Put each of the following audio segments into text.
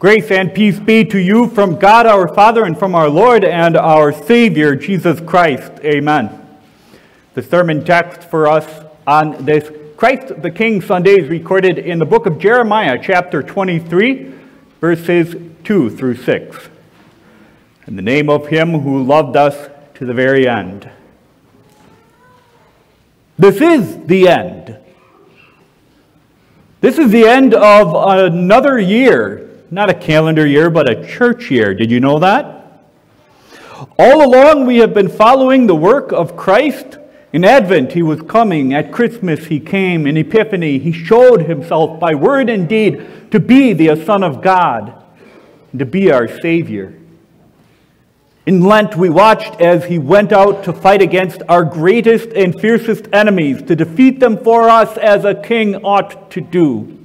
Grace and peace be to you from God our Father and from our Lord and our Savior, Jesus Christ. Amen. The sermon text for us on this Christ the King Sunday is recorded in the book of Jeremiah, chapter 23, verses 2 through 6. In the name of him who loved us to the very end. This is the end. This is the end of another year not a calendar year, but a church year. Did you know that? All along, we have been following the work of Christ. In Advent, he was coming. At Christmas, he came. In Epiphany, he showed himself by word and deed to be the Son of God, to be our Savior. In Lent, we watched as he went out to fight against our greatest and fiercest enemies, to defeat them for us as a king ought to do.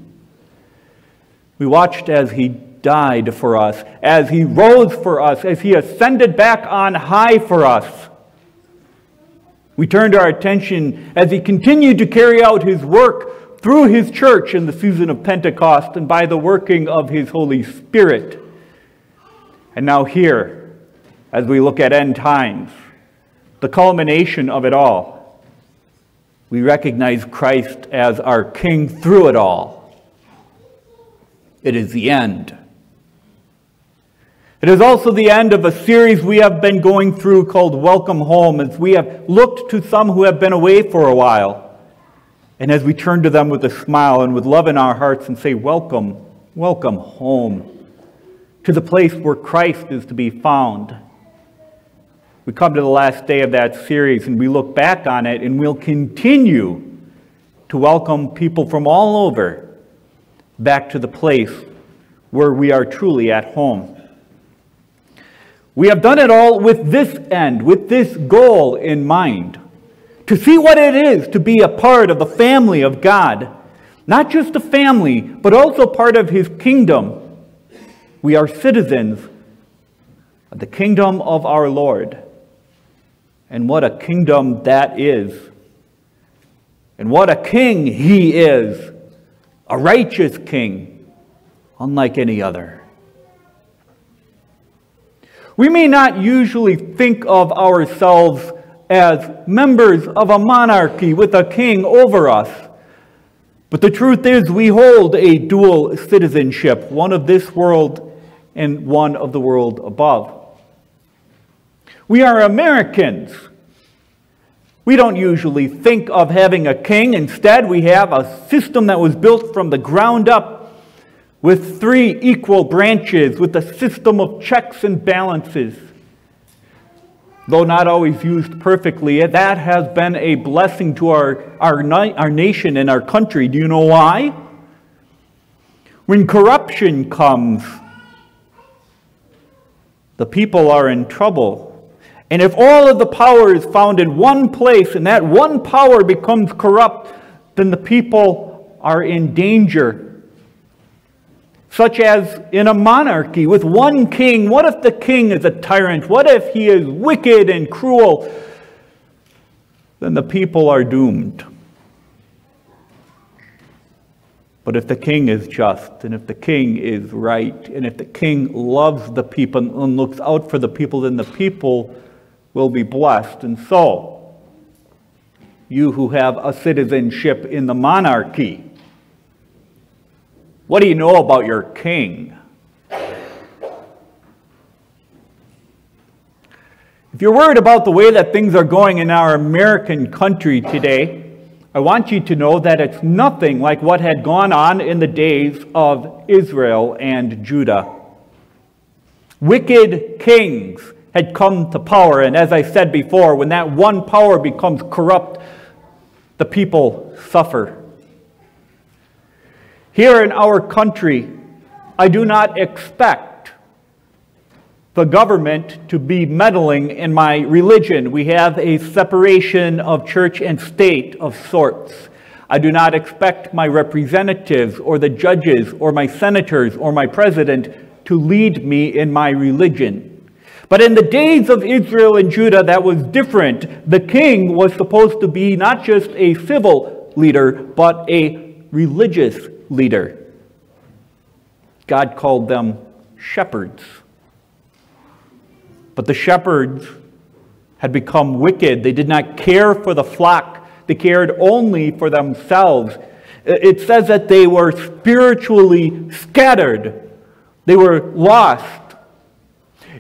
We watched as he died for us, as he rose for us, as he ascended back on high for us. We turned our attention as he continued to carry out his work through his church in the season of Pentecost and by the working of his Holy Spirit. And now, here, as we look at end times, the culmination of it all, we recognize Christ as our King through it all. It is the end. It is also the end of a series we have been going through called Welcome Home, as we have looked to some who have been away for a while. And as we turn to them with a smile and with love in our hearts and say, Welcome, welcome home, to the place where Christ is to be found. We come to the last day of that series and we look back on it and we'll continue to welcome people from all over back to the place where we are truly at home. We have done it all with this end, with this goal in mind to see what it is to be a part of the family of God. Not just a family, but also part of His kingdom. We are citizens of the kingdom of our Lord. And what a kingdom that is. And what a king He is a righteous king, unlike any other. We may not usually think of ourselves as members of a monarchy with a king over us. But the truth is, we hold a dual citizenship, one of this world and one of the world above. We are Americans. We don't usually think of having a king. Instead, we have a system that was built from the ground up with three equal branches, with a system of checks and balances. Though not always used perfectly, that has been a blessing to our, our, our nation and our country. Do you know why? When corruption comes, the people are in trouble. And if all of the power is found in one place and that one power becomes corrupt, then the people are in danger. Such as in a monarchy with one king. What if the king is a tyrant? What if he is wicked and cruel? Then the people are doomed. But if the king is just, and if the king is right, and if the king loves the people and looks out for the people, then the people will be blessed. And so, you who have a citizenship in the monarchy, what do you know about your king? If you're worried about the way that things are going in our American country today, I want you to know that it's nothing like what had gone on in the days of Israel and Judah. Wicked kings had come to power. And as I said before, when that one power becomes corrupt, the people suffer. Here in our country, I do not expect the government to be meddling in my religion. We have a separation of church and state of sorts. I do not expect my representatives or the judges or my senators or my president to lead me in my religion. But in the days of Israel and Judah, that was different. The king was supposed to be not just a civil leader, but a religious leader. God called them shepherds. But the shepherds had become wicked. They did not care for the flock, they cared only for themselves. It says that they were spiritually scattered, they were lost.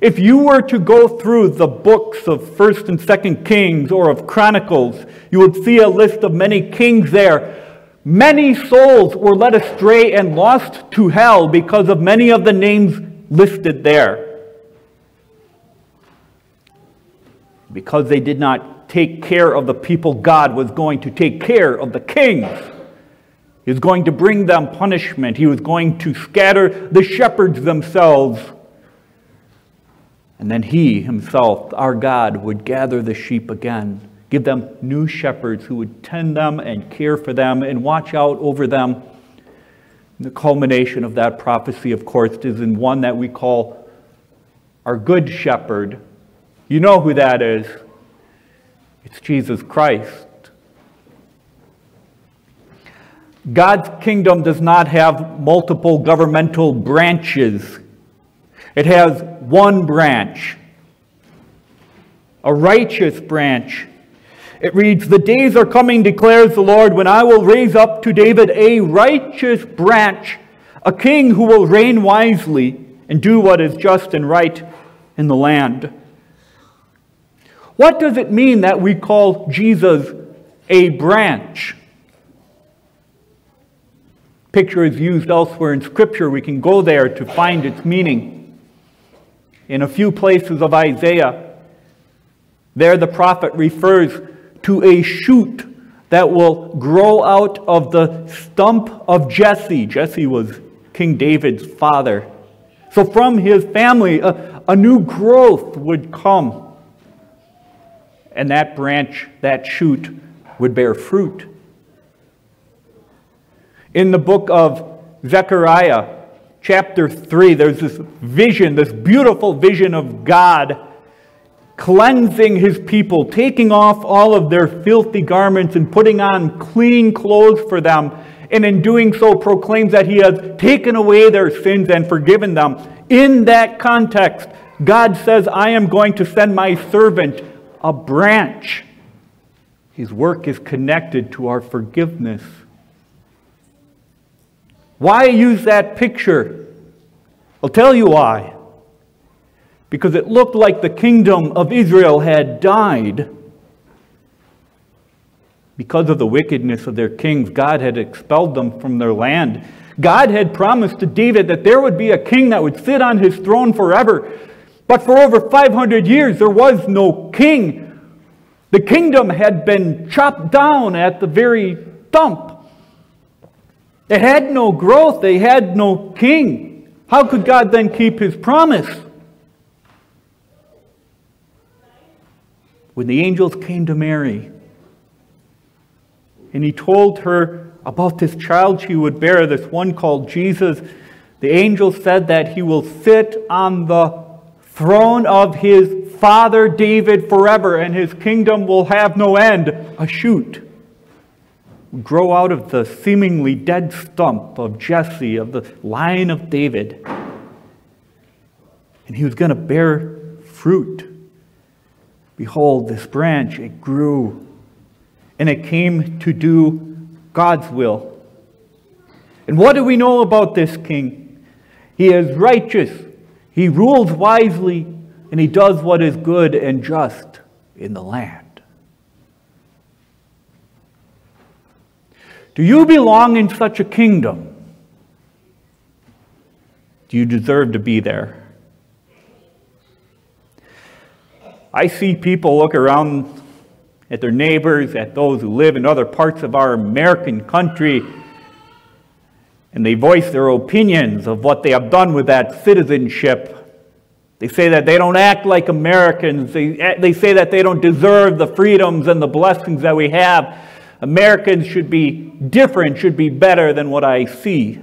If you were to go through the books of 1st and 2nd Kings or of Chronicles, you would see a list of many kings there. Many souls were led astray and lost to hell because of many of the names listed there. Because they did not take care of the people, God was going to take care of the kings. He was going to bring them punishment. He was going to scatter the shepherds themselves and then he himself, our God, would gather the sheep again, give them new shepherds who would tend them and care for them and watch out over them. And the culmination of that prophecy, of course, is in one that we call our Good Shepherd. You know who that is. It's Jesus Christ. God's kingdom does not have multiple governmental branches. It has one branch, a righteous branch. It reads, The days are coming, declares the Lord, when I will raise up to David a righteous branch, a king who will reign wisely and do what is just and right in the land. What does it mean that we call Jesus a branch? Picture is used elsewhere in Scripture. We can go there to find its meaning in a few places of Isaiah. There, the prophet refers to a shoot that will grow out of the stump of Jesse. Jesse was King David's father. So, from his family, a, a new growth would come. And that branch, that shoot, would bear fruit. In the book of Zechariah, chapter 3, there's this vision, this beautiful vision of God cleansing his people, taking off all of their filthy garments and putting on clean clothes for them. And in doing so, proclaims that he has taken away their sins and forgiven them. In that context, God says, I am going to send my servant a branch. His work is connected to our forgiveness. Why use that picture? I'll tell you why. Because it looked like the kingdom of Israel had died. Because of the wickedness of their kings, God had expelled them from their land. God had promised to David that there would be a king that would sit on his throne forever. But for over 500 years, there was no king. The kingdom had been chopped down at the very stump. They had no growth, they had no king. How could God then keep his promise? When the angels came to Mary and he told her about this child she would bear, this one called Jesus, the angel said that he will sit on the throne of his father David forever, and his kingdom will have no end. A shoot grow out of the seemingly dead stump of Jesse, of the line of David. And he was going to bear fruit. Behold, this branch, it grew, and it came to do God's will. And what do we know about this king? He is righteous, he rules wisely, and he does what is good and just in the land. Do you belong in such a kingdom? Do you deserve to be there? I see people look around at their neighbors, at those who live in other parts of our American country, and they voice their opinions of what they have done with that citizenship. They say that they don't act like Americans. They, they say that they don't deserve the freedoms and the blessings that we have. Americans should be different, should be better than what I see.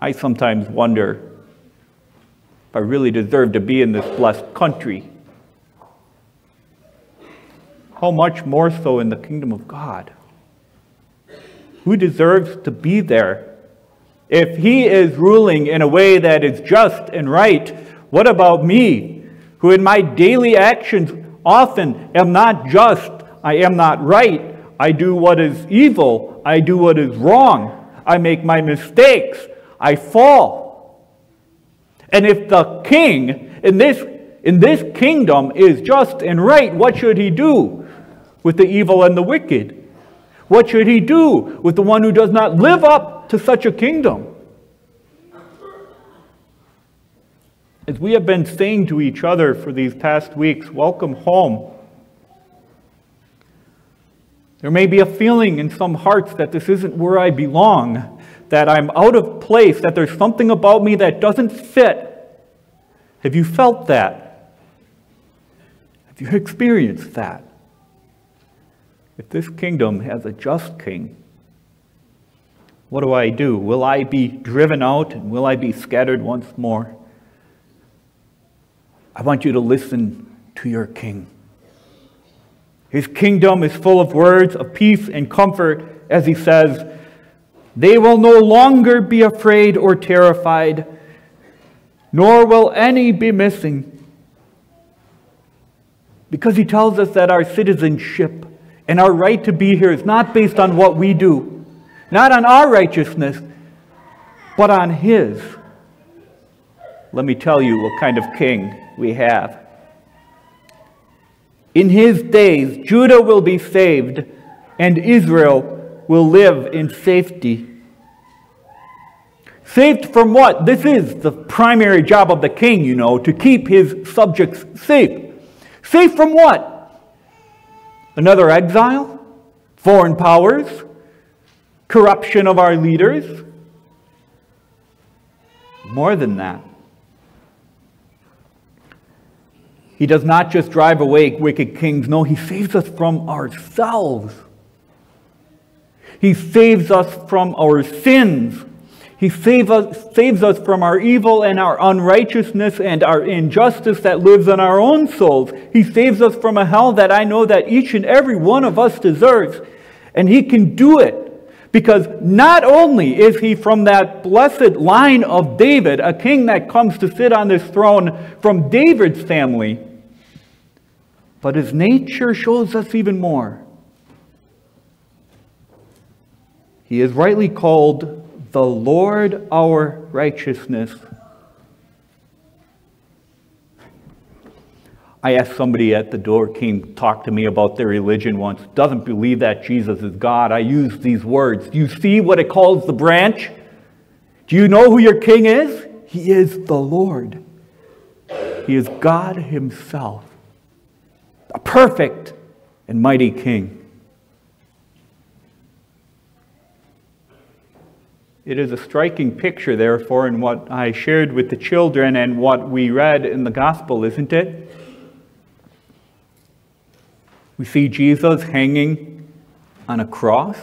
I sometimes wonder if I really deserve to be in this blessed country. How much more so in the kingdom of God? Who deserves to be there? If he is ruling in a way that is just and right, what about me, who in my daily actions often am not just, I am not right, I do what is evil, I do what is wrong, I make my mistakes, I fall. And if the king in this, in this kingdom is just and right, what should he do with the evil and the wicked? What should he do with the one who does not live up to such a kingdom? As we have been saying to each other for these past weeks, welcome home. There may be a feeling in some hearts that this isn't where I belong, that I'm out of place, that there's something about me that doesn't fit. Have you felt that? Have you experienced that? If this kingdom has a just king, what do I do? Will I be driven out and will I be scattered once more? I want you to listen to your king. His kingdom is full of words of peace and comfort, as he says, They will no longer be afraid or terrified, nor will any be missing. Because he tells us that our citizenship and our right to be here is not based on what we do, not on our righteousness, but on His. Let me tell you what kind of king we have. In his days, Judah will be saved, and Israel will live in safety. Saved from what? This is the primary job of the king, you know, to keep his subjects safe. Safe from what? Another exile? Foreign powers? Corruption of our leaders? More than that. He does not just drive away wicked kings, no, he saves us from ourselves. He saves us from our sins. He save us, saves us from our evil and our unrighteousness and our injustice that lives in our own souls. He saves us from a hell that I know that each and every one of us deserves. And He can do it because not only is He from that blessed line of David, a king that comes to sit on this throne from David's family, but His nature shows us even more. He is rightly called the Lord our righteousness. I asked somebody at the door came talk to me about their religion once. Doesn't believe that Jesus is God. I use these words. Do you see what it calls the branch? Do you know who your king is? He is the Lord. He is God Himself, a perfect and mighty King. It is a striking picture, therefore, in what I shared with the children and what we read in the gospel, isn't it? We see Jesus hanging on a cross.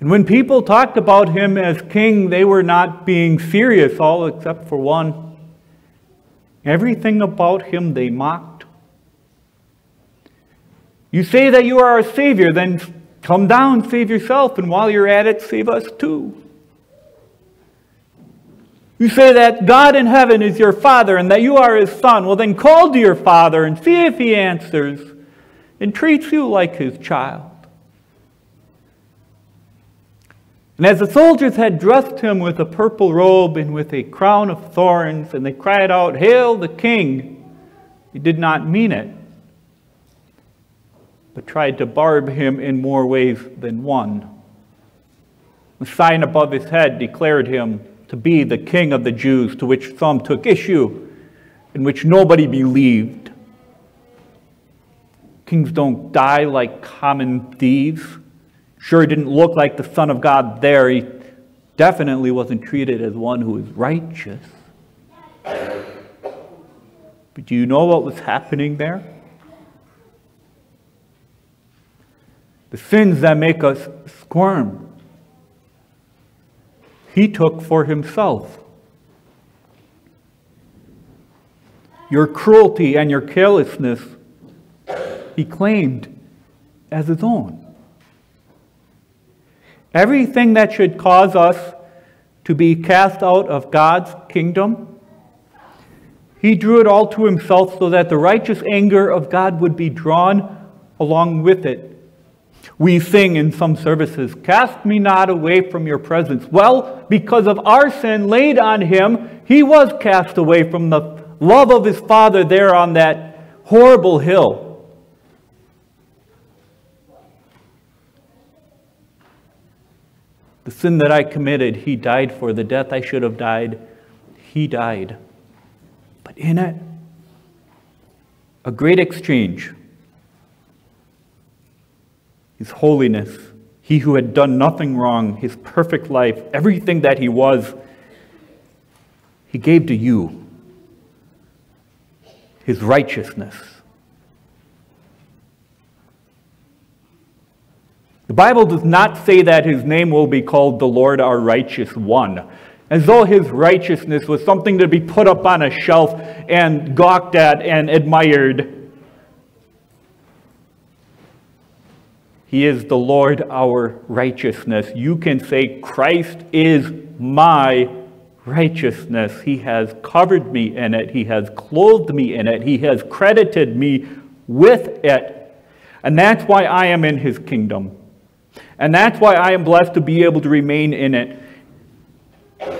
And when people talked about him as king, they were not being serious, all except for one. Everything about him they mocked. You say that you are our Savior, then Come down, save yourself, and while you're at it, save us too. You say that God in heaven is your Father and that you are His Son. Well, then call to your Father and see if He answers and treats you like His child. And as the soldiers had dressed him with a purple robe and with a crown of thorns, and they cried out, Hail the King, he did not mean it but tried to barb him in more ways than one. The sign above his head declared him to be the king of the Jews, to which some took issue, in which nobody believed. Kings don't die like common thieves. Sure he didn't look like the Son of God there. He definitely wasn't treated as one who is righteous. But do you know what was happening there? the sins that make us squirm. He took for himself. Your cruelty and your carelessness, he claimed as his own. Everything that should cause us to be cast out of God's kingdom, he drew it all to himself so that the righteous anger of God would be drawn along with it. We sing in some services, Cast me not away from your presence. Well, because of our sin laid on him, he was cast away from the love of his Father there on that horrible hill. The sin that I committed, he died for. The death I should have died, he died. But in it, a great exchange. His holiness, he who had done nothing wrong, his perfect life, everything that he was, he gave to you. His righteousness. The Bible does not say that his name will be called the Lord our righteous one, as though his righteousness was something to be put up on a shelf and gawked at and admired. He is the Lord our righteousness. You can say, Christ is my righteousness. He has covered me in it, He has clothed me in it, He has credited me with it. And that's why I am in His kingdom. And that's why I am blessed to be able to remain in it.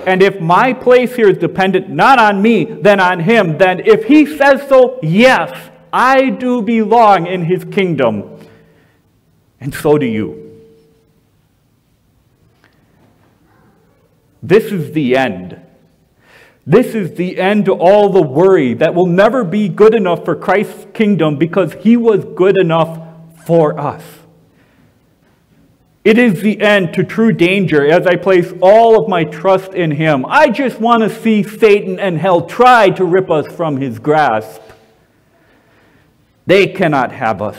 And if my place here is dependent not on me, then on him, then if he says so, yes, I do belong in his kingdom. And so do you. This is the end. This is the end to all the worry that will never be good enough for Christ's kingdom because he was good enough for us. It is the end to true danger as I place all of my trust in Him. I just want to see Satan and hell try to rip us from His grasp. They cannot have us.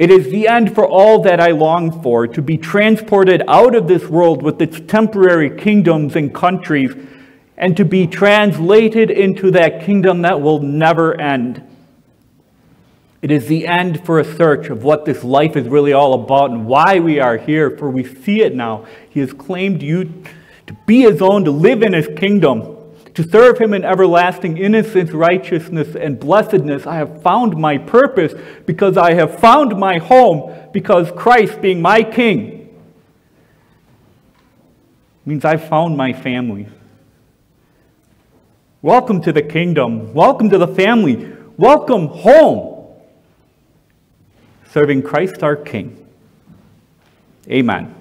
It is the end for all that I long for to be transported out of this world with its temporary kingdoms and countries and to be translated into that kingdom that will never end. It is the end for a search of what this life is really all about and why we are here, for we see it now. He has claimed you to be his own, to live in his kingdom, to serve him in everlasting innocence, righteousness, and blessedness. I have found my purpose because I have found my home, because Christ, being my king, means I've found my family. Welcome to the kingdom. Welcome to the family. Welcome home serving Christ our King. Amen.